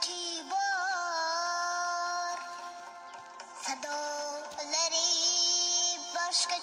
kibar Fedaları başka